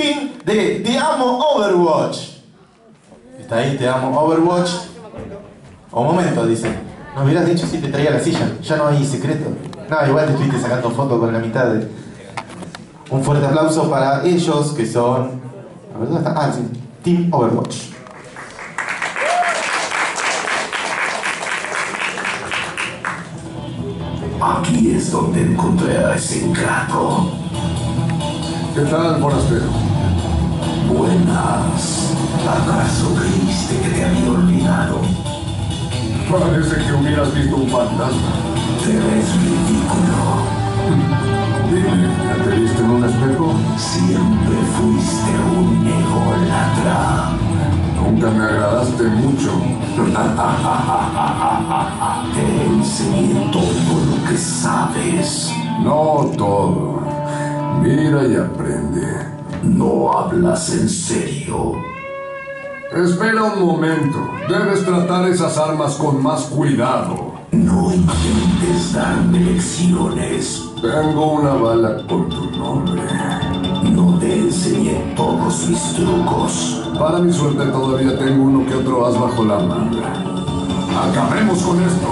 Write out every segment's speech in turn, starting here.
team de Te Amo Overwatch. Está ahí, Te Amo Overwatch. O momento, dice. No hubieras dicho si te traía la silla. Ya no hay secreto. No, igual te estuviste sacando fotos con la mitad de... Un fuerte aplauso para ellos que son... A ver, ¿dónde está? Ah, sí. Team Overwatch. Aquí es donde encontré a ese gato. ¿Qué tal, forastero? Buenas. ¿Acaso creíste que te había olvidado? Parece que hubieras visto un fantasma. Te ves ridículo. Dime, ¿ya te viste en un espejo? Siempre fuiste un ególatra. Nunca me agradaste mucho. Te enseñé todo lo que sabes. No todo. Mira y aprende. No hablas en serio. Espera un momento. Debes tratar esas armas con más cuidado. No intentes darme lecciones. Tengo una bala con tu nombre. No te enseñé todos mis trucos. Para mi suerte todavía tengo uno que otro as bajo la manga. Acabemos con esto.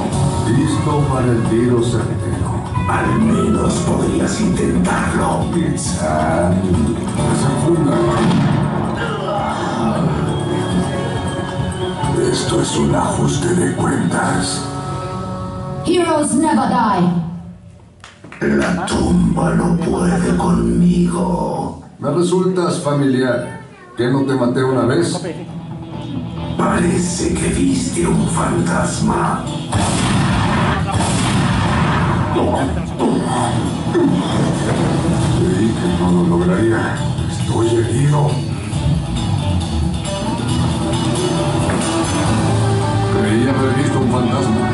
Listo para el tiro certero. Al menos podrías intentarlo. Pizza. Esto es un ajuste de cuentas. Heroes never die. La tumba no puede conmigo. Me resultas familiar. ¿Que no te maté una vez? Parece que viste un fantasma. Herido. Creí haber visto un fantasma.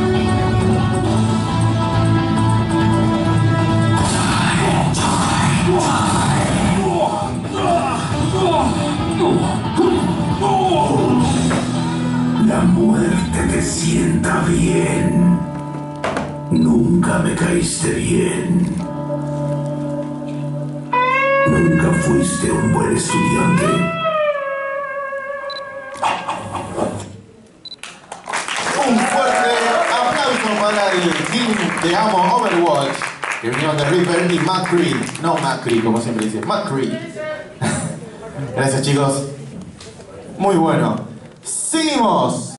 La muerte te sienta bien. Nunca me caíste bien. Nunca fuiste un buen estudiante. Un fuerte aplauso para el team Te Amo Overwatch. Que vinieron de Reaper y McCree. No Macri, como siempre dice. McCree. Gracias chicos. Muy bueno. Seguimos.